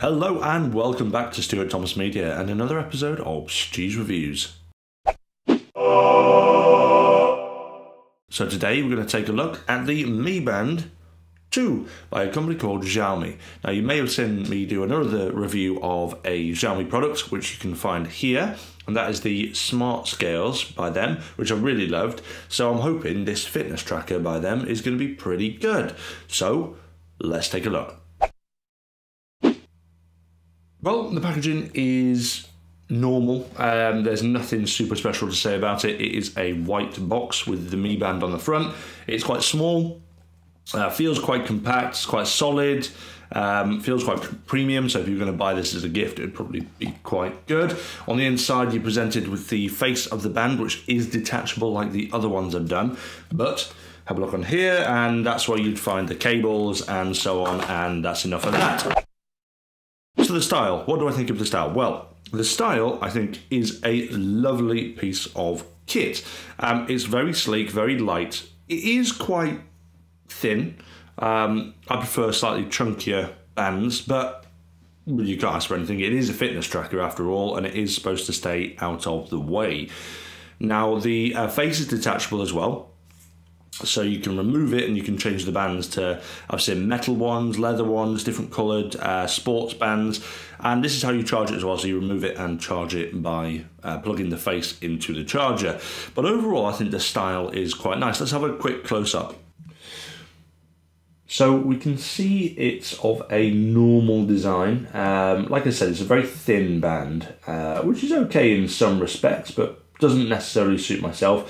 Hello and welcome back to Stuart Thomas Media and another episode of Stu's Reviews. So today we're going to take a look at the Mi Band 2 by a company called Xiaomi. Now you may have seen me do another review of a Xiaomi product which you can find here and that is the Smart Scales by them which I really loved. So I'm hoping this fitness tracker by them is going to be pretty good. So let's take a look. Well, the packaging is normal. Um, there's nothing super special to say about it. It is a white box with the Mi Band on the front. It's quite small, uh, feels quite compact, it's quite solid, um, feels quite premium. So if you're going to buy this as a gift, it'd probably be quite good. On the inside, you're presented with the face of the band, which is detachable like the other ones I've done. But have a look on here, and that's where you'd find the cables and so on, and that's enough of that. So the style, what do I think of the style? Well, the style, I think, is a lovely piece of kit. Um, it's very sleek, very light. It is quite thin. Um, I prefer slightly chunkier bands, but you can't ask for anything. It is a fitness tracker after all, and it is supposed to stay out of the way. Now, the uh, face is detachable as well, so you can remove it and you can change the bands to I've seen metal ones, leather ones, different coloured uh, sports bands, and this is how you charge it as well. So you remove it and charge it by uh, plugging the face into the charger. But overall, I think the style is quite nice. Let's have a quick close up. So we can see it's of a normal design. Um, like I said, it's a very thin band, uh, which is okay in some respects, but doesn't necessarily suit myself.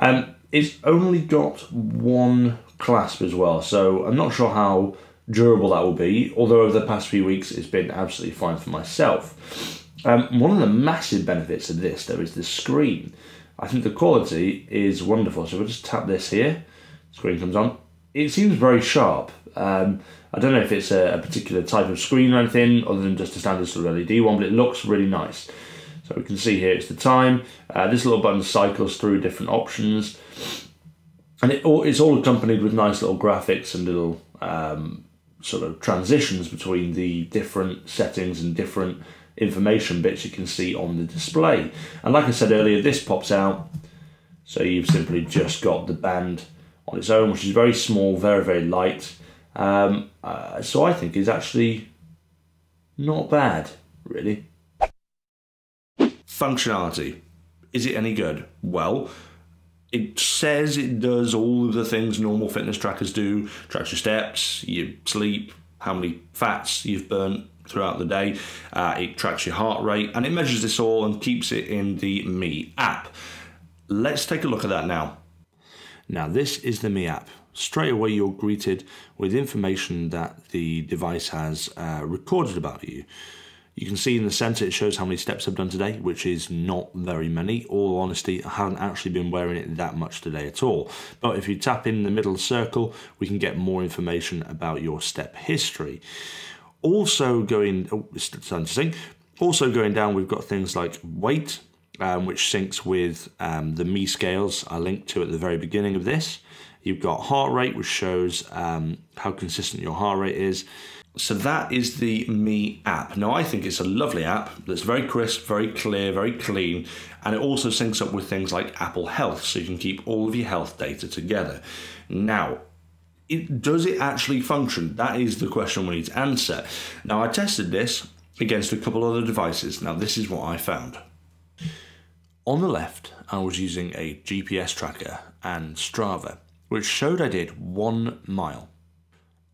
Um, it's only got one clasp as well, so I'm not sure how durable that will be, although over the past few weeks it's been absolutely fine for myself. Um, one of the massive benefits of this, though, is the screen. I think the quality is wonderful. So we'll just tap this here, screen comes on. It seems very sharp. Um, I don't know if it's a, a, particular type of screen or anything, other than just a standard sort of LED one, but it looks really nice. So we can see here it's the time. Uh, this little button cycles through different options. And it all, it's all accompanied with nice little graphics and little um, sort of transitions between the different settings and different information bits you can see on the display. And like I said earlier, this pops out. So you've simply just got the band on its own, which is very small, very, very light. Um, uh, so I think is actually not bad, really. Functionality. Is it any good? Well, it says it does all of the things normal fitness trackers do tracks your steps, your sleep, how many fats you've burnt throughout the day. Uh, it tracks your heart rate and it measures this all and keeps it in the Mi app. Let's take a look at that now. Now, this is the Mi app. Straight away, you're greeted with information that the device has uh, recorded about you. You can see in the center it shows how many steps I've done today, which is not very many. All honesty, I haven't actually been wearing it that much today at all. But if you tap in the middle circle, we can get more information about your step history. Also going, oh, starting to sing. Also going down, we've got things like weight, um, which syncs with um, the Mi scales I linked to at the very beginning of this. You've got heart rate, which shows um, how consistent your heart rate is. So that is the Mi app. Now I think it's a lovely app that's very crisp, very clear, very clean, and it also syncs up with things like Apple Health, so you can keep all of your health data together. Now, it, does it actually function? That is the question we need to answer. Now I tested this against a couple other devices. Now this is what I found. On the left, I was using a GPS tracker and Strava, which showed I did one mile.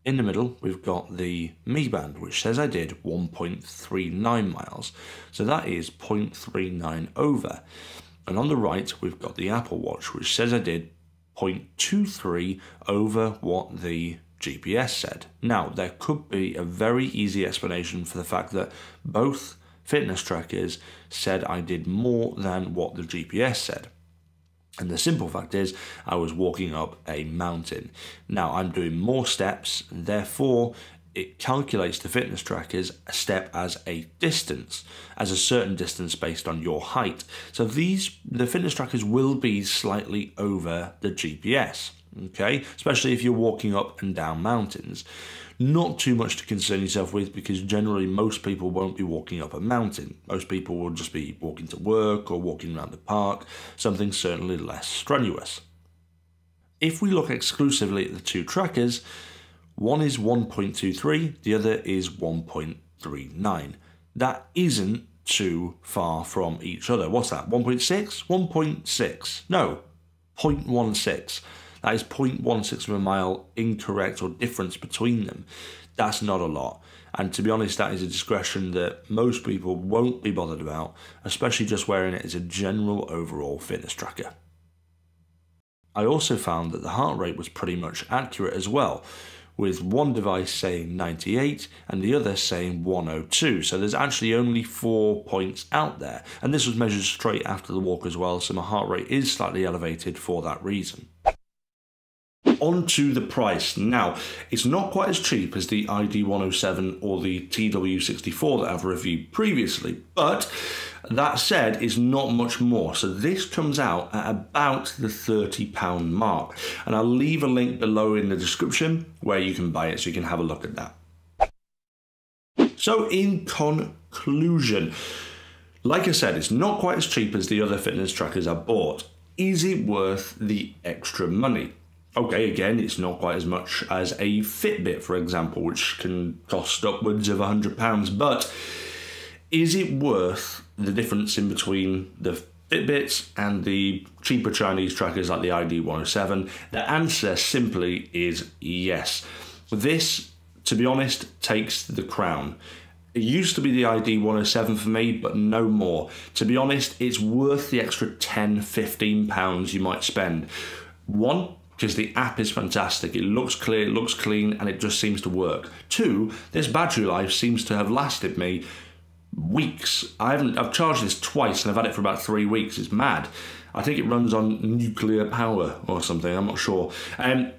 In the middle, we've got the Mi Band, which says I did 1.39 miles. So that is 0.39 over. And on the right, we've got the Apple Watch, which says I did 0.23 over what the GPS said. Now, there could be a very easy explanation for the fact that both fitness trackers said I did more than what the GPS said. And the simple fact is, I was walking up a mountain. Now I'm doing more steps, therefore, it calculates the fitness trackers a step as a distance, as a certain distance based on your height. So these, the fitness trackers will be slightly over the GPS, okay? Especially if you're walking up and down mountains. Not too much to concern yourself with because generally most people won't be walking up a mountain. Most people will just be walking to work or walking around the park, something certainly less strenuous. If we look exclusively at the two trackers, one is 1.23, the other is 1.39. That isn't too far from each other. What's that? 1.6? 1.6. No, 0.16. That is 0.16 of a mile incorrect or difference between them. That's not a lot. And to be honest, that is a discretion that most people won't be bothered about, especially just wearing it as a general overall fitness tracker. I also found that the heart rate was pretty much accurate as well, with one device saying 98 and the other saying 102. So there's actually only four points out there. And this was measured straight after the walk as well, so my heart rate is slightly elevated for that reason. On to the price. Now, it's not quite as cheap as the ID107 or the TW64 that I've reviewed previously, but that said, is not much more. So this comes out at about the £30 mark. And I'll leave a link below in the description where you can buy it so you can have a look at that. So in conclusion, like I said, it's not quite as cheap as the other fitness trackers I bought. Is it worth the extra money? Okay, again, it's not quite as much as a Fitbit, for example, which can cost upwards of £100, but is it worth the difference in between the Fitbits and the cheaper Chinese trackers like the ID107? The answer simply is yes. This, to be honest, takes the crown. It used to be the ID107 for me, but no more. To be honest, it's worth the extra 10, 15 pounds you might spend. One, because the app is fantastic. It looks clear, it looks clean, and it just seems to work. Two, this battery life seems to have lasted me weeks. I haven't. I've charged this twice, and I've had it for about three weeks. It's mad. I think it runs on nuclear power or something. I'm not sure. Um,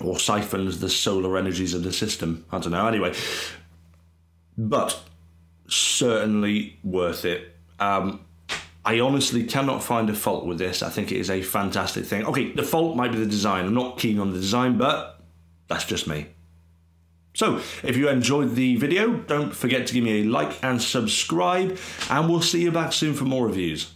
or siphons the solar energies of the system. I don't know. Anyway, but certainly worth it. Um, I honestly cannot find a fault with this. I think it is a fantastic thing. Okay, the fault might be the design. I'm not keen on the design, but that's just me. So, if you enjoyed the video, don't forget to give me a like and subscribe, and we'll see you back soon for more reviews.